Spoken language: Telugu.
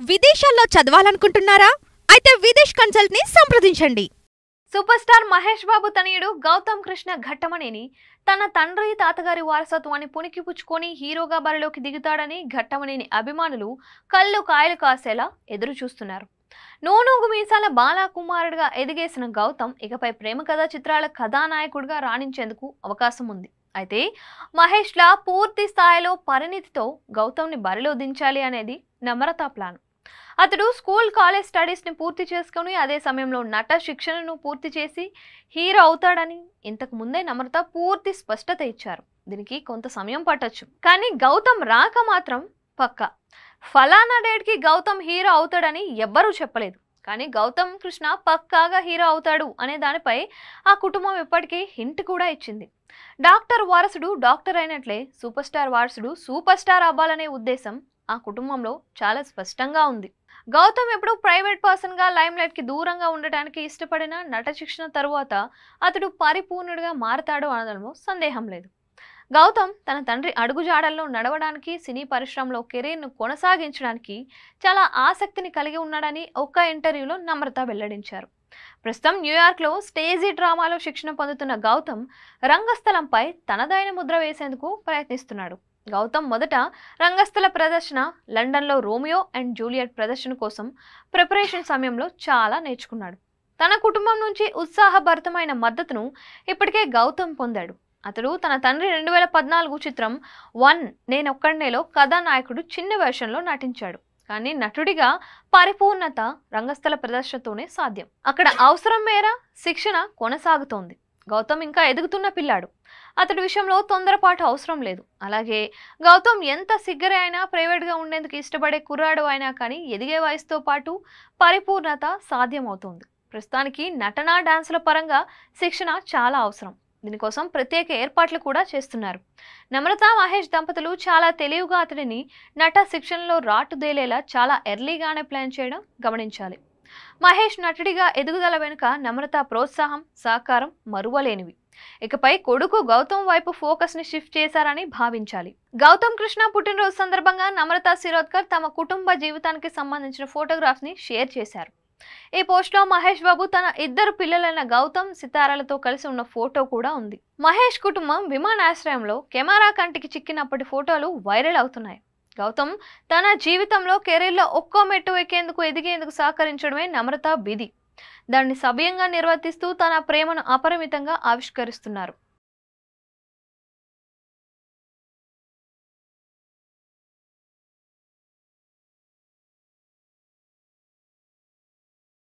విదేశాల్లో చదవాలనుకుంటున్నారా? అయితే విదేశ్ కన్సల్ట్ని సంప్రదించండి. సూపర్ స్టార్ మహేష్ బాబు తనయుడు గౌతమ్ కృష్ణ ఘట్టమనేని తన తండ్రి తాతగారి వారసత్వాన్ని పుణికిపుచ్చుకొని హీరోగా బరిలోకి దిగుతాడని ఘట్టమనేని అభిమానులు కళ్ళు కాయలు కాసేలా ఎదురు చూస్తున్నారు నూనూగు మీసాల బాలాకుమారుడిగా ఎదిగేసిన గౌతమ్ ఇకపై ప్రేమ కథా చిత్రాల కథానాయకుడిగా రాణించేందుకు అవకాశం ఉంది. అయితే మహేష్లా పూర్తి స్థాయిలో పరిణితితో గౌతమ్ని బరిలో దించాలి అనేది నమ్రతా ప్లాన్. అతడు స్కూల్ కాలేజ్ స్టడీస్ని పూర్తి చేసుకుని అదే సమయంలో నట శిక్షణను పూర్తి చేసి హీరో అవుతాడని ఇంతకు ముందే నమ్రత పూర్తి స్పష్టత ఇచ్చారు. దీనికి కొంత సమయం పట్టొచ్చు. కానీ గౌతమ్ రాక మాత్రం పక్కా. ఫలానా డేట్కి గౌతమ్ హీరో అవుతాడని ఎవ్వరూ చెప్పలేదు. కానీ గౌతమ్ కృష్ణ పక్కాగా హీరో అవుతాడు అనే దానిపై ఆ కుటుంబం ఇప్పటికీ హింట్ కూడా ఇచ్చింది. డాక్టర్ వారసుడు డాక్టర్ అయినట్లే సూపర్ స్టార్ వారసుడు సూపర్ స్టార్ అవ్వాలనే ఉద్దేశం ఆ కుటుంబంలో చాలా స్పష్టంగా ఉంది. గౌతమ్ ఎప్పుడు ప్రైవేట్ పర్సన్గా లైమ్లైట్కి దూరంగా ఉండటానికి ఇష్టపడిన నట శిక్షణ తరువాత అతడు పరిపూర్ణుడిగా మారతాడు అనడంలో సందేహం లేదు. గౌతమ్ తన తండ్రి అడుగుజాడల్లో నడవడానికి సినీ పరిశ్రమలో కెరీర్ను కొనసాగించడానికి చాలా ఆసక్తిని కలిగి ఉన్నాడని ఒక్క ఇంటర్వ్యూలో నమ్రత వెల్లడించారు. ప్రస్తుతం న్యూయార్క్లో స్టేజీ డ్రామాలో శిక్షణ పొందుతున్న గౌతమ్ రంగస్థలంపై తనదైన ముద్ర వేసేందుకు ప్రయత్నిస్తున్నాడు. గౌతమ్ మొదట రంగస్థల ప్రదర్శన లండన్లో రోమియో అండ్ జూలియట్ ప్రదర్శన కోసం ప్రిపరేషన్ సమయంలో చాలా నేర్చుకున్నాడు. తన కుటుంబం నుంచి ఉత్సాహభరితమైన మద్దతును ఇప్పటికే గౌతమ్ పొందాడు. అతడు తన తండ్రి రెండు వేల పద్నాలుగు చిత్రం వన్ నేనొక్కడనేలో కథానాయకుడు చిన్న వెర్షన్లో నటించాడు. కానీ నటుడిగా పరిపూర్ణత రంగస్థల ప్రదర్శనతోనే సాధ్యం. అక్కడ అవసరం మేర శిక్షణ కొనసాగుతోంది. గౌతమ్ ఇంకా ఎదుగుతున్న పిల్లాడు. అతడి విషయంలో తొందరపాటు అవసరం లేదు. అలాగే గౌతమ్ ఎంత సిగ్గరే అయినా ప్రైవేట్గా ఉండేందుకు ఇష్టపడే కుర్రాడు అయినా కానీ ఎదిగే వయసుతో పాటు పరిపూర్ణత సాధ్యమవుతుంది. ప్రస్తుతానికి నటన డాన్సుల పరంగా శిక్షణ చాలా అవసరం. దీనికోసం ప్రత్యేక ఏర్పాట్లు కూడా చేస్తున్నారు. నమ్రత మహేష్ దంపతులు చాలా తెలివిగా అతడిని నట శిక్షణలో రాటుదేలేలా చాలా ఎర్లీగానే ప్లాన్ చేయడం గమనించాలి. మహేష్ నటుడిగా ఎదుగుదల వెనుక నమ్రత ప్రోత్సాహం సహకారం మరువలేనివి. ఇకపై కొడుకు గౌతమ్ వైపు ఫోకస్ని షిఫ్ట్ చేశారని భావించాలి. గౌతమ్ కృష్ణ పుట్టినరోజు సందర్భంగా నమ్రత శిరోద్కర్ తమ కుటుంబ జీవితానికి సంబంధించిన ఫోటోగ్రాఫ్స్ని షేర్ చేశారు. ఈ పోస్ట్లో మహేష్ బాబు తన ఇద్దరు పిల్లలైన గౌతమ్ సితారాలతో కలిసి ఉన్న ఫోటో కూడా ఉంది. మహేష్ కుటుంబం విమానాశ్రయంలో కెమెరా కంటికి చిక్కినప్పటి ఫోటోలు వైరల్ అవుతున్నాయి. గౌతమ్ తన జీవితంలో కెరీర్లో ఒక్కో మెట్టు ఎక్కేందుకు ఎదిగేందుకు సహకరించడమే నమ్రత బిది దాన్ని సభ్యంగా నిర్వర్తిస్తూ తన ప్రేమను అపరిమితంగా ఆవిష్కరిస్తున్నారు.